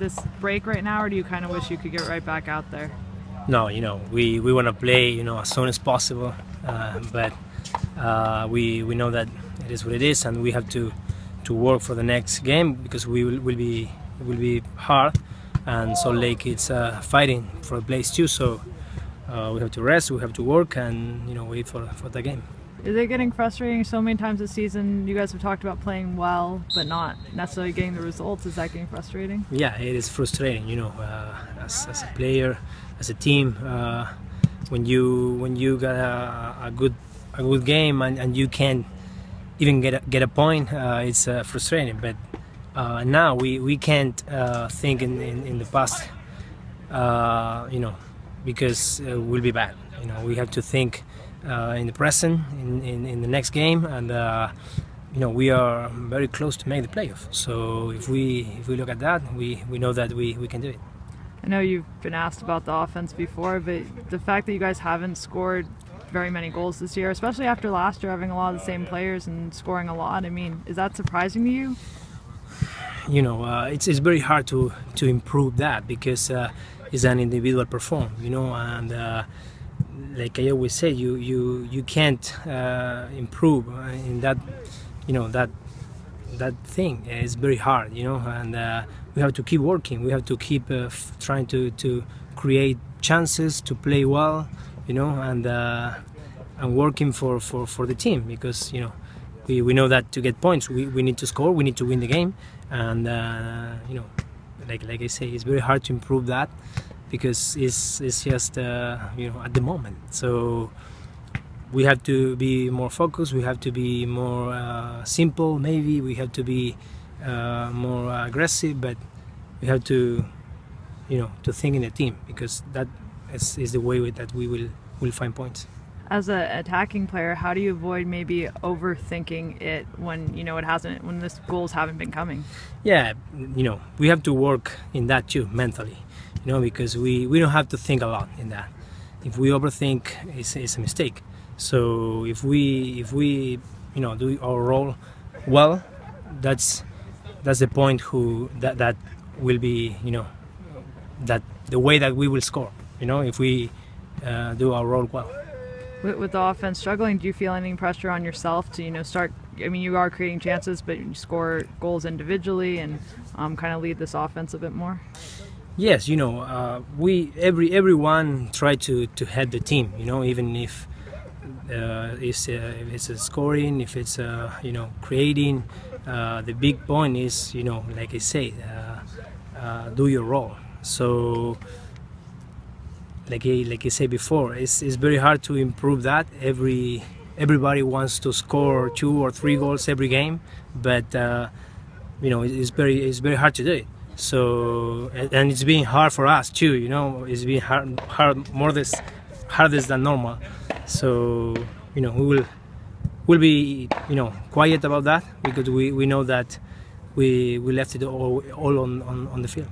this break right now, or do you kind of wish you could get right back out there? No, you know, we, we want to play, you know, as soon as possible, uh, but uh, we we know that it is what it is, and we have to to work for the next game because we will, will be will be hard, and Salt Lake is uh, fighting for a place too. So uh, we have to rest, we have to work, and you know, wait for for the game. Is it getting frustrating so many times this season? You guys have talked about playing well, but not necessarily getting the results. Is that getting frustrating? Yeah, it is frustrating. You know, uh, as, as, a player, as a team, uh, when you when you got a, a, good a good game and, and you can't even get a, get a point, uh, it's uh, frustrating. But uh, now we we can't uh, think in, in, in the past. you know, because we'll be bad. You know, we have to think uh, in the present in, in, in, the next game and uh, you know we are very close to make the playoff so if we if we look at that we, we know that we, we can do it. I know you've been asked about the offense before but the fact that you guys haven't scored very many goals this year especially after last year having a lot of the same players and scoring a lot I mean is that surprising to you? You know uh, it's, it's very hard to to improve that because uh, it's an individual perform you know and uh, like I always say, you you you can't uh, improve in that, you know that that thing. It's very hard, you know, and uh, we have to keep working. We have to keep uh, trying to to create chances to play well, you know, and uh, and working for, for, for the team because you know we, we know that to get points we, we need to score, we need to win the game, and uh, you know, like like I say, it's very hard to improve that because it's, it's just uh, you know at the moment. So we have to be more focused we have to be more uh, simple maybe we have to be uh, more aggressive but we have to you know to think in a team because that is, is the way that we will will find points. As an attacking player how do you avoid maybe overthinking it when you know it hasn't when the goals haven't been coming? Yeah you know we have to work in that too mentally you know, because we, we don't have to think a lot in that. If we overthink, it's, it's a mistake. So if we if we you know do our role well, that's that's the point. Who that that will be you know that the way that we will score. You know, if we uh, do our role well. With, with, the offense struggling, do you feel any pressure on yourself to you know start? I mean, you are creating chances, but you score goals individually and um, kind of lead this offense a bit more. Yes, you know, uh, we every everyone try to to head the team. You know, even if uh, it's uh, if it's scoring, if it's uh, you know creating. Uh, the big point is, you know, like I say, uh, uh, do your role. So, like I, like I said before, it's, it's very hard to improve that. Every everybody wants to score two or three goals every game, but you know, it's very it's very hard to do it so and it's been hard for us too you know it's been hard, hard more this hardest than normal. So you know we will will be you know quiet about that because we, we know that we we left it all, all on, on, on the field